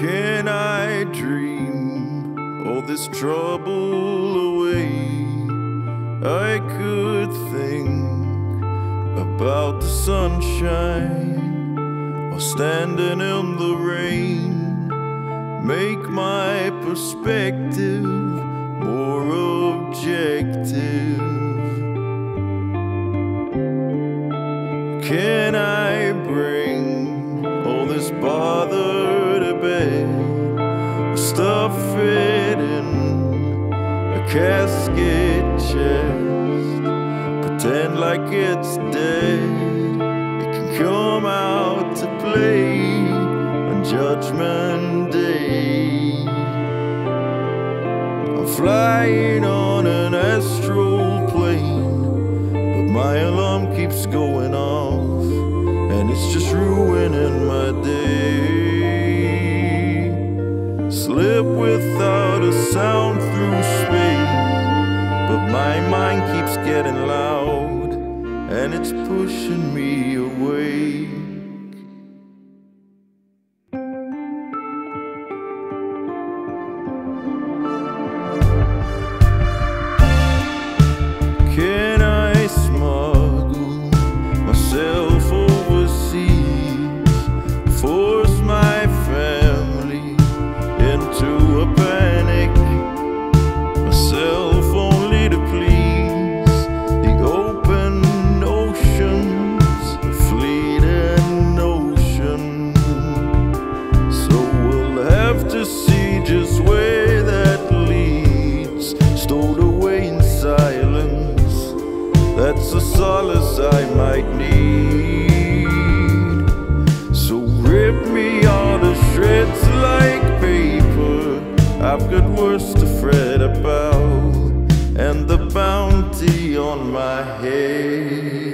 Can I dream all this trouble away? I could think about the sunshine or standing in the rain. Make my perspective more objective. Can I bring all this bother? A casket chest. Pretend like it's dead. It can come out to play on Judgment Day. I'm flying on an astral plane, but my alarm keeps going off, and it's just ruining my day. My mind keeps getting loud, and it's pushing me away. Solace I might need. So rip me all the shreds like paper. I've got worse to fret about And the bounty on my head.